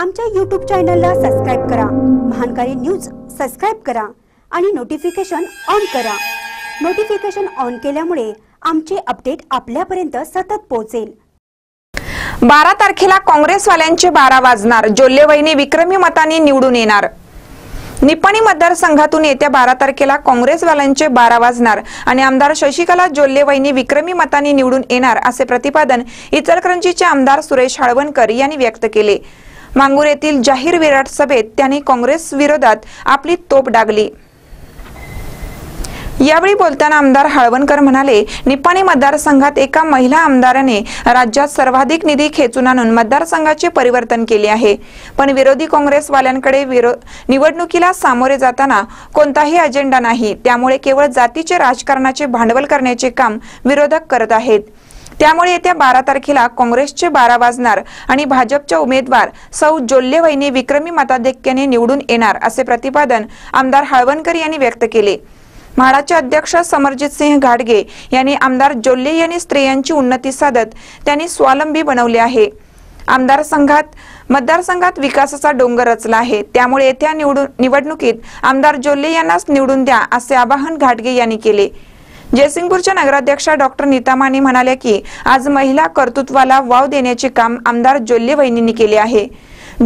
आमच्या यूट्यूब चॅनलला सबस्क्राईब करा. महानकारी न्यूज सबस्क्राईब करा आणि नोटिफिकेशन ऑन करा. नोटिफिकेशन ऑन केल्यामुळे आमचे अपडेट आपल्यापर्यंत सतत पोहोचेल. बारा तारखेला काँग्रेसवाल्यांचे बारा वाजणार. जोल्ले वहिनी विक्रमी मताने निवडून येणार. निपाणी मतदारसंघातून येत्या बारा तारखेला काँग्रेसवाल्यांचे बारा वाजणार आणि आमदार शशिकला जोल्ले वहिनी विक्रमी मताने निवडून येणार असे प्रतिपादन इचलकरंजीचे आमदार सुरेश हळवणकर यांनी व्यक्त केले. मांगूर येथील जाहीर विराट सभेत त्यांनी काँग्रेस विरोधात आपली तोप डागली. यावेळी बोलताना आमदार हळवणकर म्हणाले निपाणी मतदारसंघात एका महिला आमदाराने राज्यात सर्वाधिक निधी खेचून आणून मतदारसंघाचे परिवर्तन केले आहे. पण विरोधी काँग्रेसवाल्यांकडे विरो निवडणुकीला सामोरे जाताना कोणताही अजेंडा नाही. त्यामुळे केवळ जातीचे राजकारणाचे भांडवल करण्याचे काम विरोधक करत आहेत. त्यामुळे येत्या बारा तारखेला काँग्रेसचे बारा वाजणार आणि भाजपच्या उमेदवार सौ जोल्ले वहिनी विक्रमी मताधिक्याने निवडून येणार असे प्रतिपादन आमदार हळवणकर यांनी व्यक्त केले. म्हाडाचे अध्यक्ष समरजित सिंह घाडगे यांनी आमदार जोल्ले यांनी स्त्रियांची उन्नती साधत त्यांनी स्वावलंबी बनवले आहे. आमदार संघात मतदारसंघात विकासाचा डोंगर रचला आहे. त्यामुळे येत्या निवडून निवडणुकीत आमदार जोल्ले यांनाच निवडून द्या असे आवाहन घाटगे यांनी केले. जयसिंगपूरच्या नगराध्यक्षा डॉक्टर नीता माने म्हणाल्या की आज महिला कर्तृत्वाला वाव देण्याचे काम आमदार जोल्ले वहिनींनी केले आहे.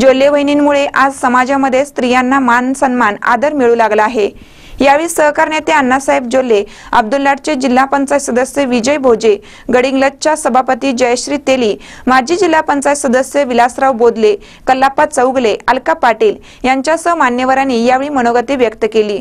जोल्ले वहिनींमुळे आज समाजामध्ये स्त्रियांना मान सन्मान आदर मिळू लागला आहे. यावेळी सहकार नेते अण्णासाहेब जोल्ले अब्दुल्लाटचे जिल्हा पंचायत सदस्य विजय भोजे गडिंग्लजच्या सभापती जयश्री तेली माजी जिल्हा पंचायत सदस्य विलासराव बोदले कल्लाप्पा चौगले अलका पाटील यांच्यासह मान्यवरांनी यावेळी मनोगती व्यक्त केली.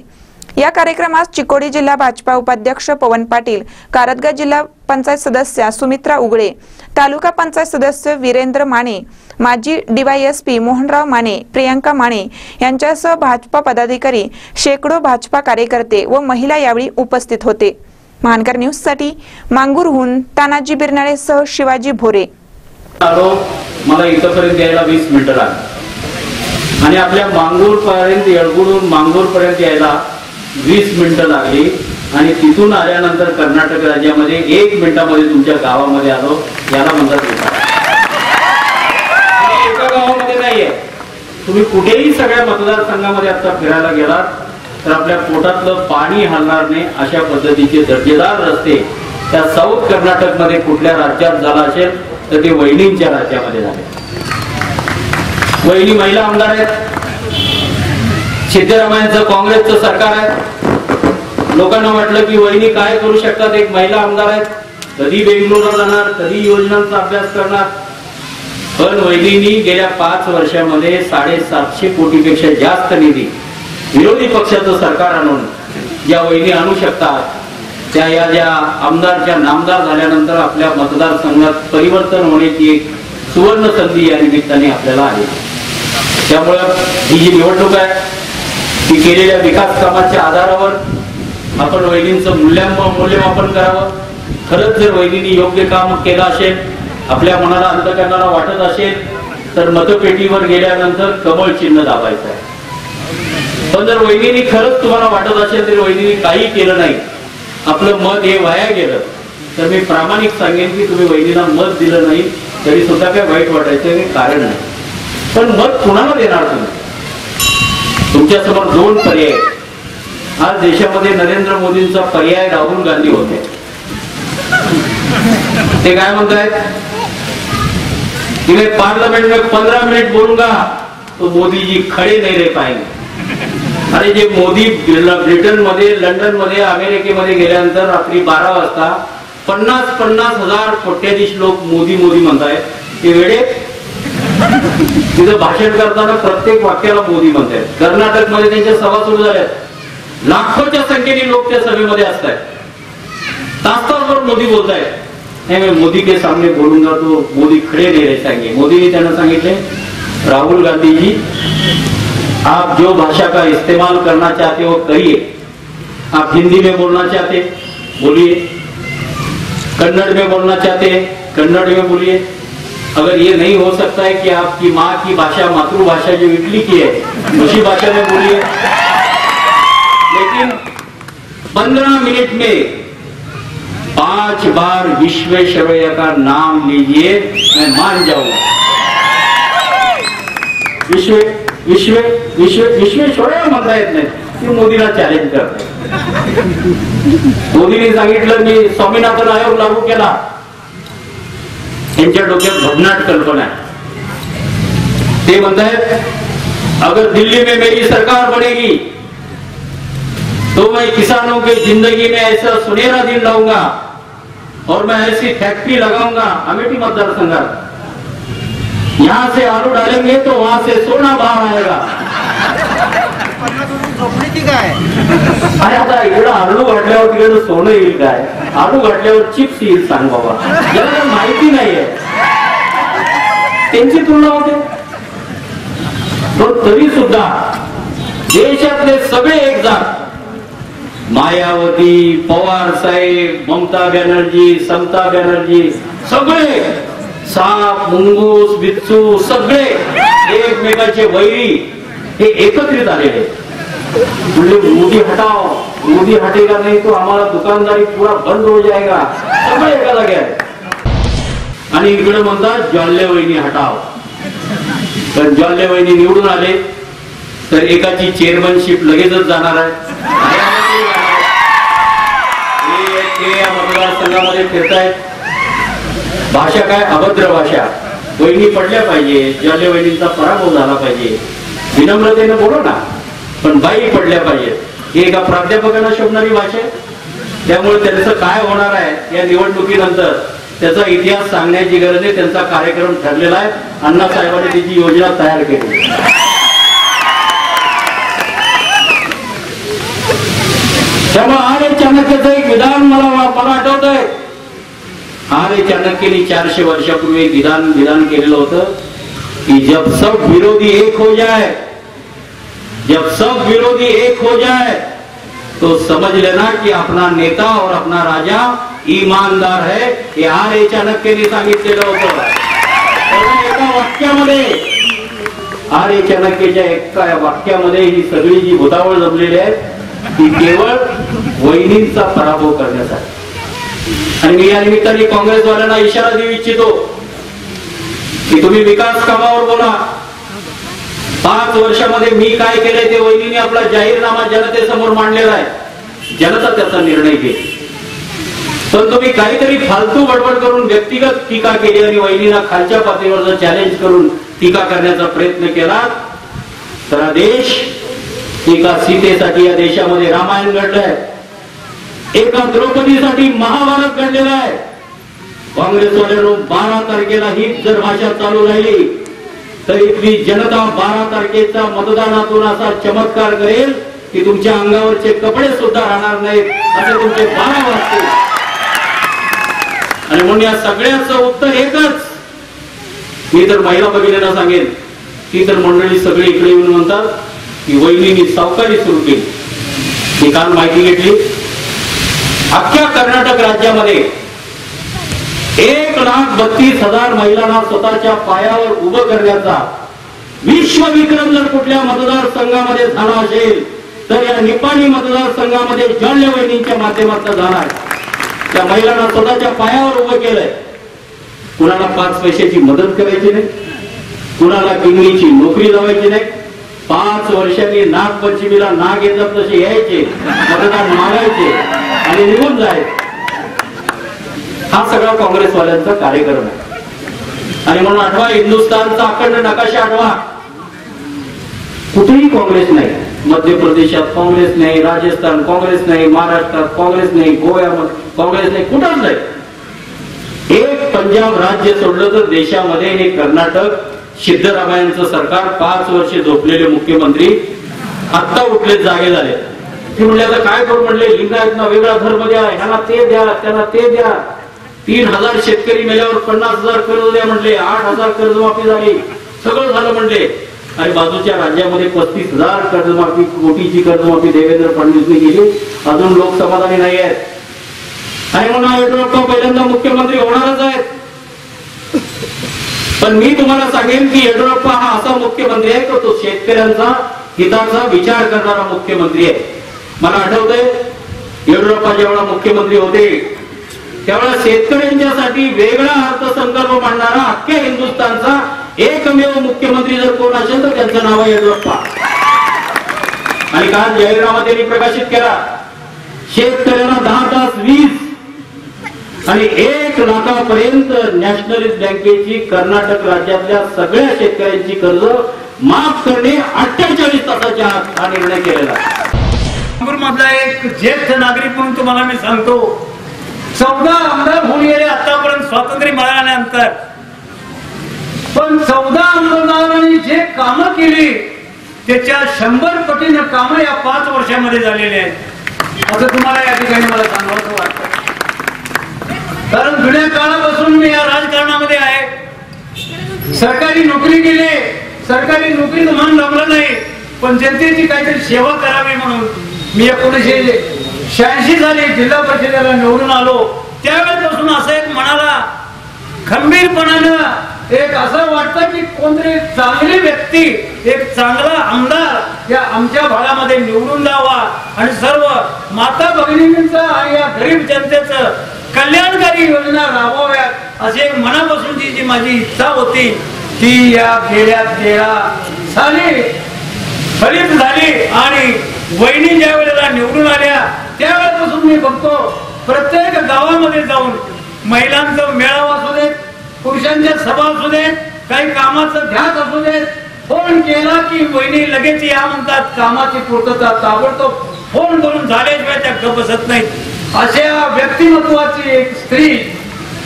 या कार्यक्रमात चिकोडी जिल्हा भाजपा उपाध्यक्ष पवन पाटील कारदगा जिल्हा पंचायत सदस्य सुमित्रा उगळे तालुका पंचायत सदस्य वीरेंद्र माने माजी डीवायएसपी मोहनराव माने प्रियंका माने यांच्यासह भाजपा पदाधिकारी शेकडो भाजपा कार्यकर्ते व महिला यावेळी उपस्थित होते. महानकर न्यूजसाठी मांगूरहून तानाजी बिरनाळेसह शिवाजी भोरे. मला इथपर्यंत यायला वीस मिनिटं लागली. आणि आपल्या मांगूर पर्यंत येळगुडून मांगूर पर्यंत यायला वीस मिनिटं लागली आणि तिथून आल्यानंतर कर्नाटक राज्यामध्ये एक मिनिटामध्ये तुमच्या गावामध्ये आलो याला म्हणतात एका गावामध्ये नाहीये. तुम्ही कुठेही सगळ्या मतदारसंघामध्ये आता फिरायला गेलात तर आपल्या पोटातलं पाणी हलणार नाही अशा पद्धतीचे दर्जेदार रस्ते त्या साऊथ कर्नाटकमध्ये कुठल्या राज्यात झाला असेल तर ते वहिनींच्या राज्यामध्ये झाले. वहिनी महिला आमदार आहेत. सिद्धरामय्यांचं काँग्रेसचं सरकार आहे लोकांना वाटलं की वहिनी काय करू शकतात? एक महिला आमदार आहेत कधी बेंगलोरला जाणार कधी योजनांचा अभ्यास करणार? पण वहिनींनी गेल्या पाच वर्षामध्ये साडेसातशे कोटीपेक्षा जास्त निधी विरोधी पक्षाचं सरकार आणून ज्या वहिनी आणू शकतात त्या या ज्या आमदारच्या नामदार झाल्यानंतर आपल्या मतदारसंघात परिवर्तन होण्याची एक सुवर्ण संधी या निमित्ताने आपल्याला आहे त्यामुळं ही जी निवडणूक आहे ती केलेल्या विकास कामाच्या आधारावर आपण वहिनींचं मूल्यांकन मूल्यमापन करावं. खरंच जर वहिनींनी योग्य काम केलं असेल आपल्या मनाला अंतकरणाला वाटत असेल तर मतपेटीवर गेल्यानंतर कमळ चिन्ह दाबायचं आहे. पण जर वहिनींनी खरंच तुम्हाला वाटत असेल तर वहिनींनी काही केलं नाही. आपलं मत हे वाया गेलं. तर मी प्रामाणिक सांगेन की तुम्ही वहिनीला मत दिलं नाही तरी सुद्धा काय वाईट वाटायचं काही कारण नाही. पण मत कुणाला देणार तुम्ही? तुमच्यासमोर दोन पर्याय आज देशामध्ये नरेंद्र मोदींचा पर्याय राहुल गांधी होते. ते काय म्हणतायत? तिने पार्लमेंट पार्लियामेंट में पंद्रह मिनट बोलूंगा तो मोदी जी खडे नाही रे पाहिजे. अरे जे मोदी ब्रिटनमध्ये लंडनमध्ये अमेरिकेमध्ये गेल्यानंतर रात्री बारा वाजता पन्नास पन्नास हजार कोट्याधीश लोक मोदी मोदी म्हणतायत. ते वेळेत तिथं भाषण करताना प्रत्येक वाक्याला मोदी म्हणतायत. कर्नाटकमध्ये त्यांच्या सभा सुरू झाल्यात. लाखोच्या संख्येने लोक त्या सभेमध्ये असत तास तासभर मोदी बोलतायत. नाही मोदी के सामने बोलून जातो. मोदी खड़े नाही रह जाएंगे मोदी त्यांना सांगितले राहुल गांधी जी आप जो भाषा का इस्तेमाल करना चाहते हो करिए आप हिंदी में बोलना चाहते बोलिए. कन्नड़ में बोलना चाहते हैं कन्नड़ में बोलिए. अगर ये नहीं हो सकता है कि आपकी माँ की भाषा मातृभाषा जो इटली की है, उसी भाषा में बोलिए। लेकिन पंद्रह मिनट में पाँच बार विश्वेश्वरैया का नाम लीजिए, मैं मान जाऊँगा। विश्वे विश्वे विश्वे विश्वेश्वरय्या म्हणता येत नाही ती मोदीला चॅलेंज करते मोदींनी सांगितलं मी स्वामीनाथन आयोग लागू केला यांच्या डोक्यात भगनाट कल्पना आहे ते म्हणतायत अगर दिल्ली में मेरी सरकार बनेगी तो मैं किसानों के ज़िंदगी में ऐसा सुनहरा दिन लाऊँगा और मैं ऐसी फैक्ट्री लगाऊँगा, अमेठी मतदारसंघात यहाँ से आलू डालेंगे तो वहाँ से सोना बाहर आएगा। अरे आता इकडं आलू घातल्यावर तिकडं सोनं येईल काय आलू घातल्यावर चिप्स येईल सांग बाबा। नाहीये. त्यांची तुलना होते. तरी सुद्धा देशातले सगळे एक जात मायावती पवार साहेब ममता बॅनर्जी समता बॅनर्जी सगळे साप मुंगूस बिच्चू सगळे एकमेकांचे वैरी हे एकत्रित आलेले म्हणजे मोदी हटाव मोदी हटेगा नाही तो आम्हाला दुकानदारी पुरा बंद हो जाएगा. सगळे एका जागे आणि इकडे म्हणतात जॉल्ले वहिनी हटाव पण जॉल्ले वहिनी निवडून आले तर एकाची चेअरमनशिप लगेचच जाणार आहे. मतदारसंघामध्ये फिरतायत. भाषा काय? अभद्र भाषा. वहिनी पडल्या पाहिजे जॉल्ले वहिनींचा पराभव झाला पाहिजे. विनम्रतेने बोलो ना पण बाई पडल्या पाहिजेत ही एका प्राध्यापकांना शोभणारी भाषा आहे. त्यामुळे त्यांचं काय होणार आहे या निवडणुकीनंतर? त्याचा इतिहास सांगण्याची गरज आहे त्यांचा कार्यक्रम ठरलेला आहे. अण्णासाहेबांनी त्याची योजना तयार केली. त्यामुळे आर्य चाणक्याचं एक विधान मला मला आठवत आहे आर्य चाणक्यने चारशे वर्षापूर्वी एक विधान विधान केलेलं होतं कि जब सब विरोधी एक हो जाए जब सब विरोधी एक हो जाए तो समझ लेना कि अपना नेता और अपना राजा इमानदार है हे आर्य चाणक्यने सांगितलेलं होतं. एका वाक्यामध्ये आर्य चाणक्याच्या एका वाक्यामध्ये ही सगळी जी भुतावळ जमलेली आहे ती केवळ वहिनींचा पराभव करण्यासाठी. आणि मी या निमित्ताने काँग्रेसवाल्यांना इशारा देऊ इच्छितो की तुम्ही विकास कामावर बोला. पाच वर्षामध्ये मी काय केलंय ते वहिनीने आपला जाहीरनामा जनतेसमोर मांडलेला आहे. जनता त्याचा निर्णय घेईल. पण तुम्ही काहीतरी फालतू बडबड करून व्यक्तिगत टीका केली आणि वहिनीला खालच्या पातळीवर जर चॅलेंज करून टीका करण्याचा प्रयत्न केला तर हा देश एका सीतेसाठी या देशामध्ये रामायण घडलंय. एका द्रौपदीसाठी महाभारत घडलेला आहे. काँग्रेसवाल्यानं बारा तारखेला हीच जर भाषा चालू राहिली तर इथली जनता बारा तारखेच्या मतदानातून असा चमत्कार करेल की तुमच्या अंगावरचे कपडे सुद्धा राहणार नाहीत असे तुमचे बारा वाजतील. आणि म्हणून या सगळ्याचं उत्तर एकच. मी तर महिला भगिनींना सांगेन ती तर मंडळी सगळी इकडे येऊन म्हणतात की वहिनी सावकारी सुरू केली. मी काल माहिती घेतली. अख्ख्या कर्नाटक राज्यामध्ये एक लाख बत्तीस हजार महिलांना स्वतःच्या पायावर उभं करण्याचा विश्व विक्रम जर कुठल्या मतदारसंघामध्ये झाला असेल तर या निपाणी मतदारसंघामध्ये जॉन्य वहिनींच्या माध्यमातून झाला आहे. त्या महिलांना स्वतःच्या पायावर उभं केलंय. कुणाला पाच पैशाची मदत करायची नाही? कुणाला किंगलीची नोकरी लावायची नाही? पाच वर्षांनी नागपंचमीला नाग येतात तसे यायचे मतदान मागायचे आणि निघून जायचे. हा सगळा काँग्रेसवाल्यांचा कार्यक्रम आहे. आणि म्हणून आठवा हिंदुस्थानचा अखंड नकाशा आठवा. कुठेही काँग्रेस नाही. मध्य प्रदेशात काँग्रेस नाही राजस्थान काँग्रेस नाही महाराष्ट्रात काँग्रेस नाही गोव्यामध्ये काँग्रेस नाही कुठंच नाही एक पंजाब राज्य सोडलं तर देशामध्ये हे कर्नाटक सिद्धरामायांचं सरकार पाच वर्षे झोपलेले मुख्यमंत्री आत्ता उठले जागे झाले ते म्हणले आता काय करू? म्हणले लिंगायतना वेगळा धर्म द्या ह्याला ते द्या त्यांना ते द्या. तीन हजार शेतकरी मेल्यावर पन्नास हजार कर्ज द्या म्हणले आठ हजार कर्जमाफी झाली. सगळं झालं म्हणले. आणि बाजूच्या राज्यामध्ये पस्तीस हजार कर्जमाफी कोटीची कर्जमाफी देवेंद्र फडणवीसने केली. अजून लोक समाधानी नाही आहेत. आणि म्हणून येडियुरप्पा पहिल्यांदा मुख्यमंत्री होणारच आहेत. पण मी तुम्हाला सांगेन की येडियुरप्पा हा असा मुख्यमंत्री आहे की तो शेतकऱ्यांचा हिताचा विचार करणारा मुख्यमंत्री आहे. मला आठवतंय येडियुरप्पा जेव्हा मुख्यमंत्री होते त्यावेळेला शेतकऱ्यांच्यासाठी वेगळा अर्थसंकल्प मांडणारा अख्ख्या हिंदुस्थानचा एकमेव मुख्यमंत्री जर कोण असेल तर त्यांचं नाव आहे येडियुरप्पा आणि काल जाहीरनामा त्यांनी प्रकाशित केला शेतकऱ्यांना दहा तास वीज आणि एक लाखापर्यंत नॅशनलिस्ट बँकेची कर्नाटक राज्यातल्या सगळ्या शेतकऱ्यांची कर्ज माफ करणे अठ्ठेचाळीस तासाच्या आत हा निर्णय केलेला आहे. मधला एक ज्येष्ठ नागरिक म्हणून तुम्हाला मी सांगतो चौदा आमदार होऊन गेले आतापर्यंत स्वातंत्र्य मिळाल्यानंतर. पण चौदा आमदारांनी जे कामं केली त्याच्या शंभर पटीनं कामं या पाच वर्षामध्ये झालेली आहेत. असं तुम्हाला या ठिकाणी मला सांगावं वाटतं. कारण जुन्या काळापासून मी या राजकारणामध्ये आहे. सरकारी नोकरी केली. सरकारी नोकरी मन जमलं नाही. पण जनतेची काहीतरी सेवा करावी म्हणून मी एकोणीसशे शहाऐंशी साली जिल्हा परिषदेला निवडून आलो. त्यावेळेपासून असं एक मनाला खंबीरपणानं एक असं वाटतं की कोणतरी चांगली व्यक्ती एक चांगला आमदार या आमच्या भागामध्ये निवडून द्यावा. आणि सर्व माता भगिनींचं या गरीब जनतेचं कल्याणकारी योजना राबवाव्यात अशी एक मनापासून जी जी माझी इच्छा होती ती या गेल्या तेरा साली फलित झाली आणि वहिनी ज्या वेळेला निवडून आल्या त्यावेळेपासून मी बघतो प्रत्येक गावामध्ये जाऊन महिलांचा मेळावा असू देत पुरुषांच्या सभा असू देत काही कामाचं ध्यास असू देत फोन केला की वहिनी लगेच या म्हणतात कामाची पूर्तता ताबडतोब फोन करून झाल्याशिवाय त्या गप बसत नाहीत. अशा व्यक्तिमत्वाची एक स्त्री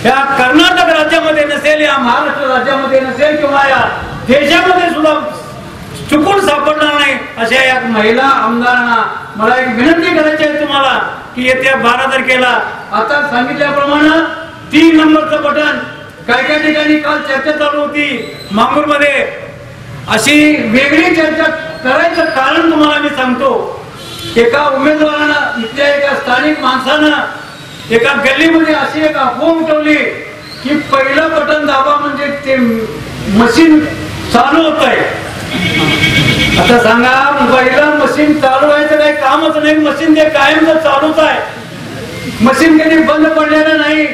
या कर्नाटक राज्यामध्ये नसेल या महाराष्ट्र राज्यामध्ये नसेल किंवा या देशामध्ये सुद्धा चुकून सापडणार नाही अशा या महिला आमदारांना मला एक विनंती करायची आहे तुम्हाला की येत्या बारा तारखेला आता सांगितल्याप्रमाणे तीन नंबरचं बटन काय काय ठिकाणी काल चर्चा चालू होती मांगूरमध्ये. अशी वेगळी चर्चा करायचं कारण तुम्हाला मी सांगतो. एका उमेदवारानं इथल्या एका स्थानिक माणसानं एका गल्लीमध्ये अशी एक अफवा उठवली की पहिलं बटन दाबा म्हणजे ते मशीन चालू होत आहे आता सांगा पहिलं मशीन चालू व्हायचं काही कामच नाही मशीन ते कायमच चालूच आहे. मशीन कधी बंद पडलेलं नाही.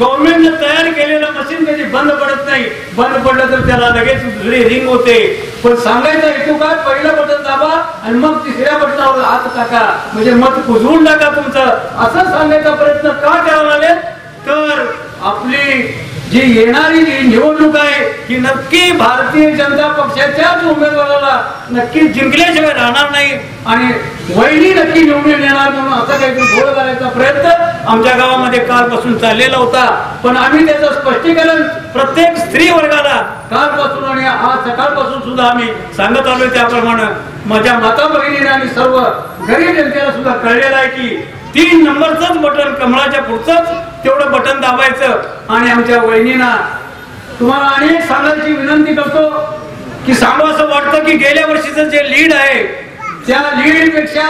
गव्हर्नमेंटने तयार केलेलं मशीन कधी बंद पडत नाही. बंद पडलं तर त्याला लगेच दुसरी रिंग होते. पण सांगायचं हेतू काय पहिलं बटन दाबा आणि मग तिसऱ्या बटनावर हात टाका. म्हणजे मत कुजवून टाका तुमचं. असं सांगायचा प्रयत्न का करावा लागेल तर आपली जी येणारी जी निवडणूक आहे ही नक्की भारतीय जनता पक्षाच्याच उमेदवाराला नक्की जिंकल्याशिवाय राहणार नाही आणि वहिनी नक्की निवडून येणार म्हणून असं काहीतरी घोळ घालायचा प्रयत्न आमच्या गावामध्ये कालपासून चाललेला होता. पण आम्ही त्याचं स्पष्टीकरण प्रत्येक स्त्री वर्गाला कालपासून आणि आज सकाळपासून सुद्धा आम्ही सांगत आलोय त्याप्रमाणे. माझ्या माता भगिनीने आणि सर्व गरीब जनतेला सुद्धा कळलेलं आहे की तीन नंबरच बटन कमळाच्या पुढचंच तेवढं बटन दाबायचं. आणि आमच्या वहिनीना तुम्हाला अनेक सांगायची विनंती करतो की सांगू असं वाटतं की गेल्या वर्षीचं जे लीड आहे त्या लीडपेक्षा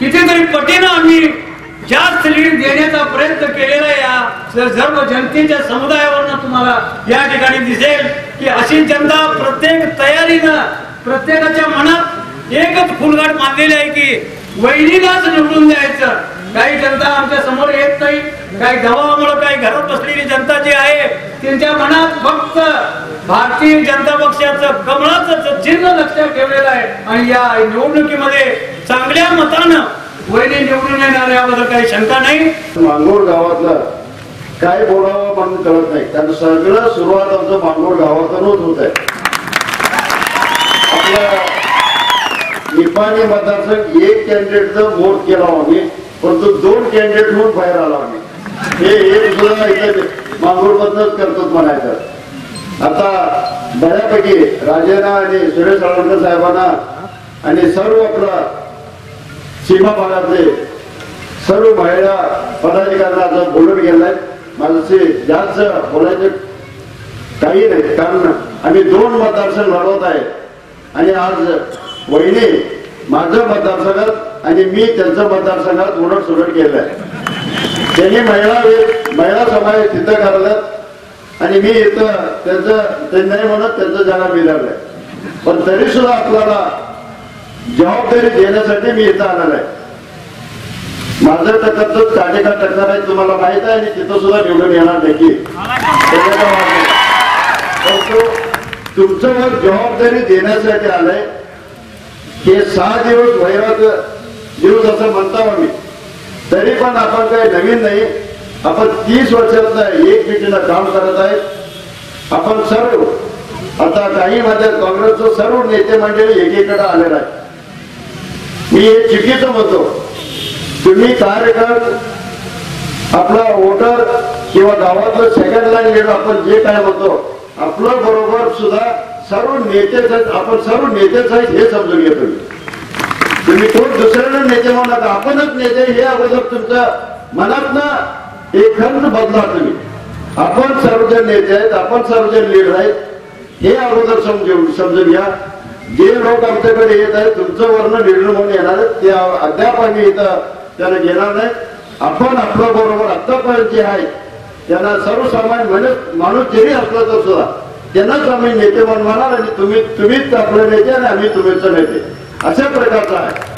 कितीतरी पटीनं आम्ही जास्त लीड देण्याचा प्रयत्न केलेला आहे या. सर्व जनतेच्या समुदायावरनं तुम्हाला या ठिकाणी दिसेल की अशी जनता प्रत्येक तयारीनं प्रत्येकाच्या मनात एकच फुलगाट मानलेली आहे की वहिनीलाच निवडून द्यायचं. काही जनता आमच्यासमोर येत नाही. काही दबावामुळे काही घरात बसलेली जनता जी आहे त्यांच्या मनात फक्त भारतीय जनता पक्षाचं कमळाचं चिन्ह लक्षात ठेवलेलं आहे. आणि या निवडणुकीमध्ये चांगल्या मतानं वहिनी निवडून येणार याबद्दल काही शंका नाही. मांगोर गावातलं काय बोलावं म्हणून कळत नाही. कारण सगळं सुरुवात आमचं मांगोर गावातूनच होत आहे आपल्या निपाणी मतदारसंघ एक कॅन्डिडेटचं वोट केला आम्ही परंतु दोन कॅन्डिडेट म्हणून बाहेर आला आम्ही. हे एक सुद्धा इथे करतो म्हणायचं. आता बऱ्यापैकी राजेना आणि सुरेश साळवंकर साहेबांना आणि सर्व आपला सीमा भागातले सर्व महिला पदाधिकाऱ्यांना आता बोलून गेलाय माझं जास्त बोलायचं काही नाही कारण आम्ही दोन मतदारसंघ लढवत आहे. आणि आज वहिनी माझं मतदारसंघात आणि मी त्यांचं मतदारसंघात उलट सुलट केलंय. त्यांनी महिला महिला समाज तिथं करतात आणि मी इथं त्यांचं ते नाही म्हणत त्यांचं जागा मिळालंय. पण तरी सुद्धा आपल्याला जबाबदारी देण्यासाठी मी इथं आणलाय आहे. माझं टक्कर काटेका टक्कर आहे तुम्हाला माहीत आहे आणि तिथं सुद्धा निवडून येणार नक्की तुमचं नाही. तुमच्यावर जबाबदारी देण्यासाठी आलंय. हे सहा दिवस वैराग दिवस असं म्हणतो आम्ही. तरी पण आपण काही नवीन नाही. आपण तीस वर्षात एकमेकीनं काम करत आहेत आपण सर्व आता काही माझ्या काँग्रेसचं सर्व नेते मंडळी एकीकडे आलेलं आहे मी हे चुकीचं म्हणतो. तुम्ही कार्यकर आपला वोटर किंवा गावातलं सेकंड लाईन घेणं आपण जे काय म्हणतो आपलं बरोबर सुद्धा सर्व नेतेच आहेत आपण सर्व नेतेच आहेत हे समजून घेतो तुम्ही तुम्ही कोण दुसऱ्याला नेते म्हणू नका आपणच नेते हे अगोदर तुमच्या मनातनं एक बदला तुम्ही. आपण सर्वजण नेते आहेत आपण सर्वजण लीडर आहेत हे अगोदर समजून समजून घ्या. जे लोक आमच्याकडे येत आहेत तुमचं वर्ण निर्णय म्हणून येणार आहेत ते अद्याप आम्ही इथं त्याला घेणार नाही. आपण आपल्या बरोबर आतापर्यंत जे आहेत त्यांना सर्वसामान्य म्हणजे माणूस जरी असला तर सुद्धा त्यांनाच आम्ही नेते म्हणणार आणि तुम्ही तुम्हीच आपले नेते आणि आम्ही तुम्हीच नेते. अशा प्रकारचा आहे.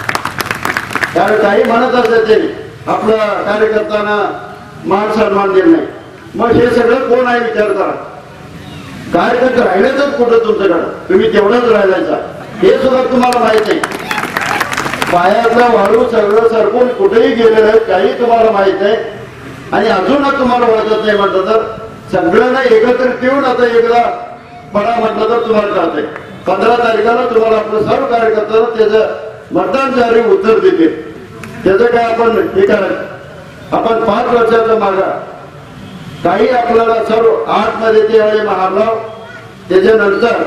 कारण काही म्हणत असते ते आपल्या कार्यकर्त्यांना मान सन्मान देत नाही. मग हे सगळं कोण आहे विचार करा. कार्यकर्ते राहिलेच कुठं तुमच्याकडं? तुम्ही तेवढंच राहिलायचा. हे सुद्धा तुम्हाला माहीत नाही. पायातला वाळू सगळं सरकून कुठेही गेलेलं आहे काही तुम्हाला माहीत आहे आणि अजूनच तुम्हाला ओळखत नाही म्हटलं तर सगळ्यांना एकत्रित येऊन आता एकदा पडा म्हटलं तर तुम्हाला कळतंय पंधरा तारखेला तुम्हाला आपलं सर्व कार्यकर्त्यांना त्याचं मतदान जारी उत्तर देते. त्याचं काय आपण हे करायचं आपण पाच वर्षाचा मागा. काही आपल्याला सर्व आठमध्ये त्यावेळी महाराव त्याच्यानंतर